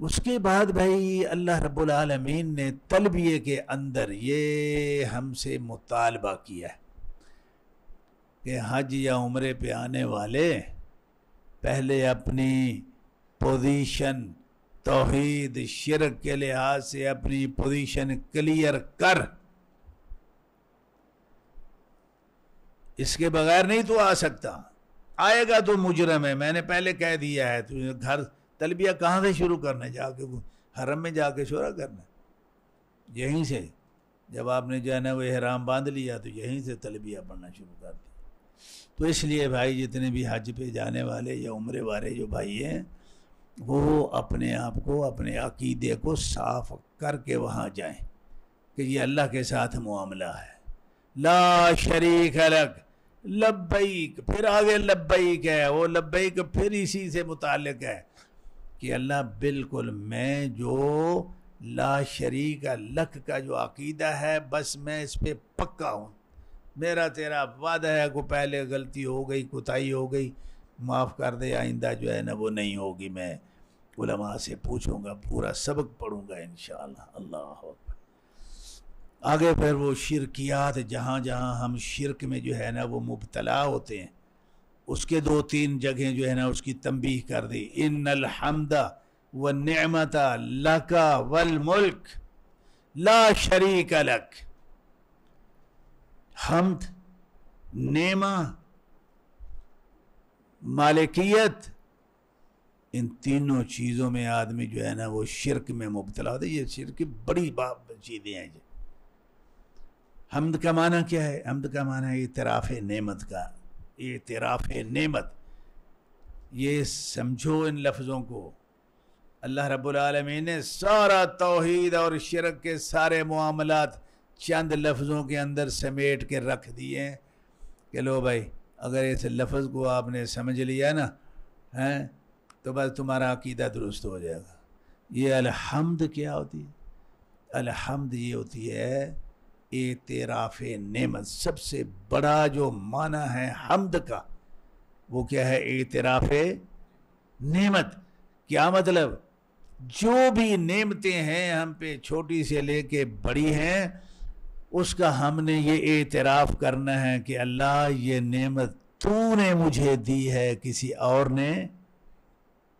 اس کے بعد بھائی اللہ رب العالمین نے تلبیے کے اندر یہ ہم سے مطالبہ کیا ہے کہ حج یا عمرے پہ آنے والے پہلے اپنی پوزیشن توحید شرک کے لحاظ سے اپنی پوزیشن کلیئر کر۔ اس کے بغیر نہیں تو آ سکتا۔ آئے گا تو مجرم ہے۔ میں نے پہلے کہہ دیا ہے، تو گھر تلبیہ کہاں سے شروع کرنا ہے؟ جا کے حرم میں جا کے شورا کرنا یہیں سے۔ جب آپ نے جو ہے نا وہ احرام باندھ لیا تو یہیں سے تلبیہ پڑھنا شروع کر دیا۔ تو اس لیے بھائی جتنے بھی حج پہ جانے والے یا عمرے والے جو بھائی ہیں، وہ اپنے آپ کو، اپنے عقیدے کو صاف کر کے وہاں جائیں کہ یہ اللہ کے ساتھ معاملہ ہے۔ لا شریک الگ لبیک۔ پھر آگے لبیک ہے۔ وہ لبیک پھر اسی سے متعلق ہے۔ کہ اللہ بالکل میں جو لا شریک لک کا جو عقیدہ ہے، بس میں اس پہ پکا ہوں۔ میرا تیرا وعدہ ہے، کو پہلے غلطی ہو گئی کتائی ہو گئی، معاف کر دے، آئندہ جو ہے نا وہ نہیں ہوگی۔ میں علماء سے پوچھوں گا، پورا سبق پڑھوں گا انشاءاللہ۔ اللہ آگے پھر وہ شرکیات، جہاں جہاں ہم شرک میں جو ہے نا وہ مبتلا ہوتے ہیں۔ اس کے دو تین جگہیں جو ہے نا اس کی تنبیح کر دی۔ ان الحمد و نعمت لکا والملک لا شریک لک۔ حمد، نعمہ، مالکیت، ان تینوں چیزوں میں آدمی جو ہے نا وہ شرک میں مبتلا ہوتا ہے۔ یہ شرک بڑی چیزیں ہیں جی۔ حمد کا معنی کیا ہے؟ حمد کا معنی ہے اعتراف نعمت کا۔ اعتراف نعمت۔ یہ سمجھو ان لفظوں کو۔ اللہ رب العالمین نے سارا توحید اور شرک کے سارے معاملات چند لفظوں کے اندر سمیٹ کے رکھ دیے ہیں۔ کہ لو بھائی، اگر اس لفظ کو آپ نے سمجھ لیا نا، ہیں، تو بس تمہارا عقیدہ درست ہو جائے گا۔ یہ الحمد کیا ہوتی ہے؟ الحمد یہ ہوتی ہے اعتراف نعمت، سب سے بڑا جو معنی ہے حمد کا، وہ کیا ہے؟ اعتراف نعمت۔ کیا مطلب؟ جو بھی نعمتیں ہیں ہم پہ چھوٹی سے لے کے بڑی ہیں، اس کا ہم نے یہ اعتراف کرنا ہے کہ اللہ، یہ نعمت تو نے مجھے دی ہے، کسی اور نے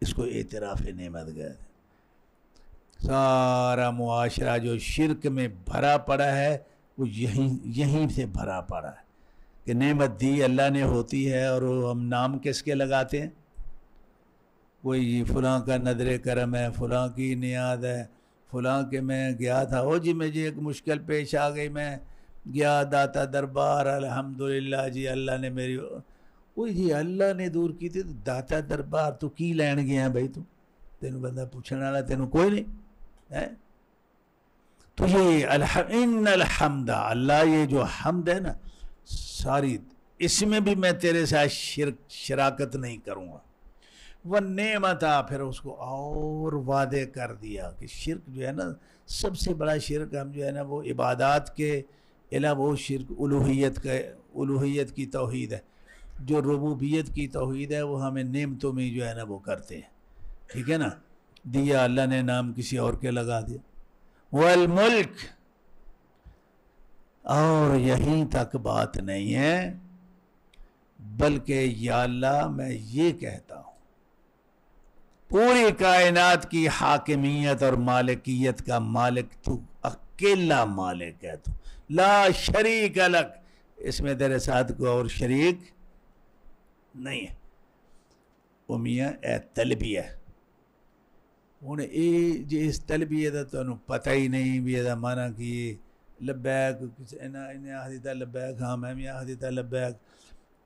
اس کو اعتراف نعمت گئے سارا معاشرہ جو شرک میں بھرا پڑا ہے وہ یہیں یہیں سے بھرا پڑا ہے کہ نعمت دی، اللہ نے ہوتی ہے اور وہ ہم نام کس کے لگاتے ہیں؟ کوئی فلاں کا نظر کرم ہے، فلاں کی نیاد ہے، فلاں کے میں گیا تھا۔ او جی مجھے جی، ایک مشکل پیش آ گئی، میں گیا داتا دربار، الحمدللہ جی اللہ نے میری کوئی جی اللہ نے دور کی تھی تو داتا دربار تو کی لین گیا بھائی تو؟ تینوں بندہ پوچھنے والا تینوں کوئی نہیں ہے تو یہ ان الحمد اللہ یہ جو حمد ہے نا، ساری، اس میں بھی میں تیرے ساتھ شرک، شراکت نہیں کروں گا۔ وہ نعمت پھر اس کو اور وعدے کر دیا کہ شرک جو ہے نا، سب سے بڑا شرک ہم جو ہے نا، وہ عبادات کے علاوہ وہ شرک الوحیت کا، الوحیت کی توحید ہے۔ جو ربوبیت کی توحید ہے، وہ ہمیں نعمتوں میں جو ہے نا، وہ کرتے ہیں۔ ٹھیک ہے نا؟ دیا، اللہ نے نام کسی اور کے لگا دیا۔ والملک۔ اور یہیں تک بات نہیں ہے، بلکہ یا اللہ میں یہ کہتا ہوں، پوری کائنات کی حاکمیت اور مالکیت کا مالک تو اکیلا مالک ہے تو۔ لا شریک الگ اس میں تیرے ساتھ کو اور شریک نہیں ہے۔ وہ میاں اے تلبیہ ہوں یہ جی اس تلبیہ کا تمہیں پتہ ہی نہیں بھی یہ مانا کہ لبیک انہیں آخ دیتا لبیک ہاں میں بھی آخ دیتا لبیک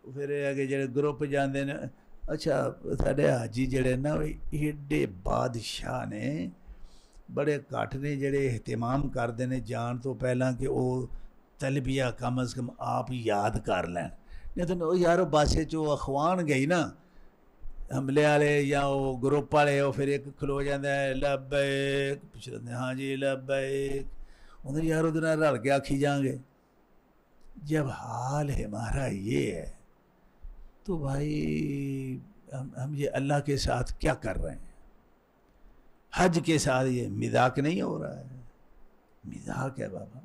پھر یہ ہے کہ جڑے گروپ جاندے ہیں اچھا ساڈے حاجی جڑے نا ایڈے بادشاہ نے بڑے کٹ نے جڑے اہتمام کرتے ہیں جان تو پہلا کہ وہ تلبیہ کم از کم آپ یاد کر لین نہیں تو یار باسے چو اخوان گئی نا حملے والے یا وہ گروپ والے وہ پھر ایک کھلو جاتا ہے لبیک پوچھ رہے ہاں جی لبیک انہیں یار وہ رل کے آکھی جائیں گے جب حال ہمارا یہ ہے تو بھائی ہم یہ اللہ کے ساتھ کیا کر رہے ہیں حج کے ساتھ یہ مذاق نہیں ہو رہا ہے مذاق ہے بابا